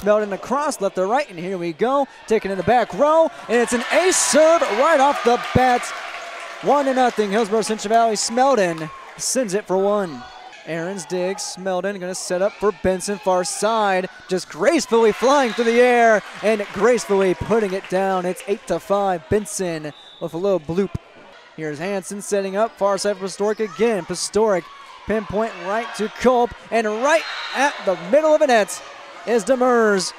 Smeldon across left to right, and here we go. Taking in the back row, and it's an ace serve right off the bat. One to nothing. Hillsboro Central Valley. Smeldon sends it for one. Aaron's dig. Smeldon going to set up for Benson far side. Just gracefully flying through the air and gracefully putting it down. It's 8 to 5. Benson with a little bloop. Here's Hanson setting up far side for Pastoric again. Pastoric pinpoint right to Culp and right at the middle of the net is Demers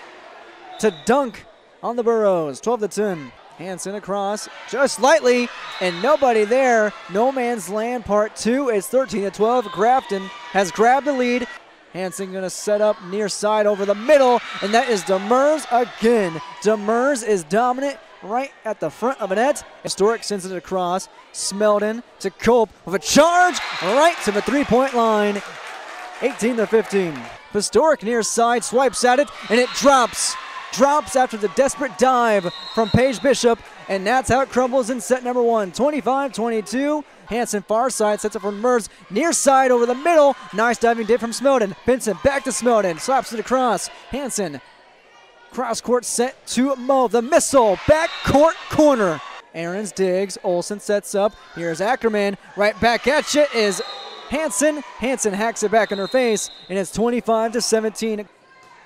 to dunk on the Burros. 12 to 10. Hanson across just lightly, and nobody there. No man's land part two. It's 13 to 12. Grafton has grabbed the lead. Hanson going to set up near side over the middle, and that is Demers again. Demers is dominant right at the front of the net. Historic sends it across. Smeldon to Culp with a charge right to the three point line. 18 to 15. Historic near side swipes at it, and it drops drops after the desperate dive from Paige Bishop, and that's how it crumbles in set number one. 25 22. Hanson far side sets it for Mers. Near side over the middle. Nice diving dip from Smeldon. Benson back to Smeldon. Slaps it across. Hanson. Cross court set to Mo. The missile. Back court corner. Aaron's digs. Olson sets up. Here's Ackerman. Right back at you is Hanson. Hanson hacks it back in her face, and it's 25 to 17.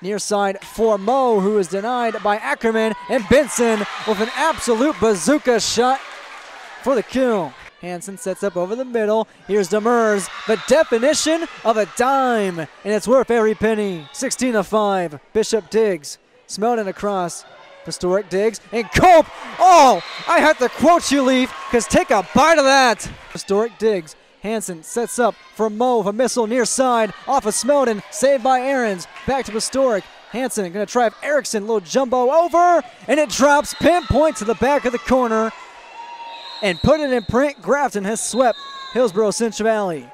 Near side for Mo, who is denied by Ackerman, and Benson with an absolute bazooka shot for the kill. Hanson sets up over the middle. Here's Demers, the definition of a dime, and it's worth every penny. 16 to 5. Bishop digs. Smeldon across. Historic digs. And Culp. Oh, I had to quote you, Leaf, because take a bite of that. Historic digs. Hanson sets up for Mo a missile near side off of Smeldon, saved by Aaron's. Back to Historic. Hansen going to try Erickson, little jumbo over, and it drops pinpoint to the back of the corner and put it in print. Grafton has swept Hillsboro Central Valley.